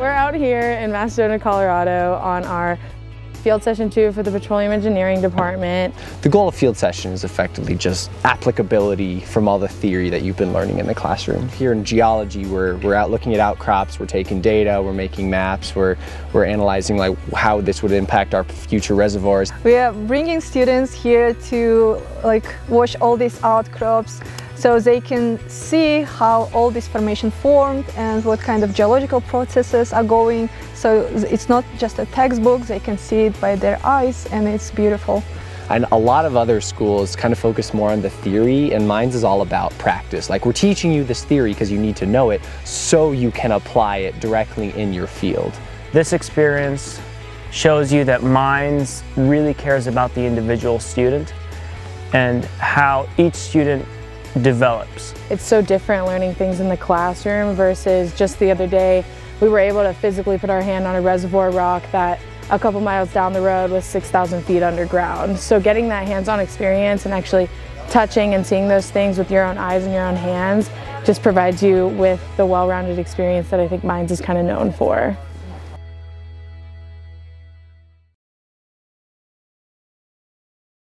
We're out here in Massadona, Colorado on our field session two for the petroleum engineering department. The goal of field session is effectively just applicability from all the theory that you've been learning in the classroom. Here in geology, we're, we're out looking at outcrops, we're taking data, we're making maps, we're, we're analyzing like how this would impact our future reservoirs. We are bringing students here to like watch all these outcrops so they can see how all this formation formed and what kind of geological processes are going. So it's not just a textbook, they can see it by their eyes and it's beautiful. And a lot of other schools kind of focus more on the theory and Mines is all about practice. Like we're teaching you this theory because you need to know it so you can apply it directly in your field. This experience shows you that Mines really cares about the individual student and how each student develops. It's so different learning things in the classroom versus just the other day we were able to physically put our hand on a reservoir rock that a couple miles down the road was 6,000 feet underground. So getting that hands-on experience and actually touching and seeing those things with your own eyes and your own hands just provides you with the well-rounded experience that I think Mines is kind of known for.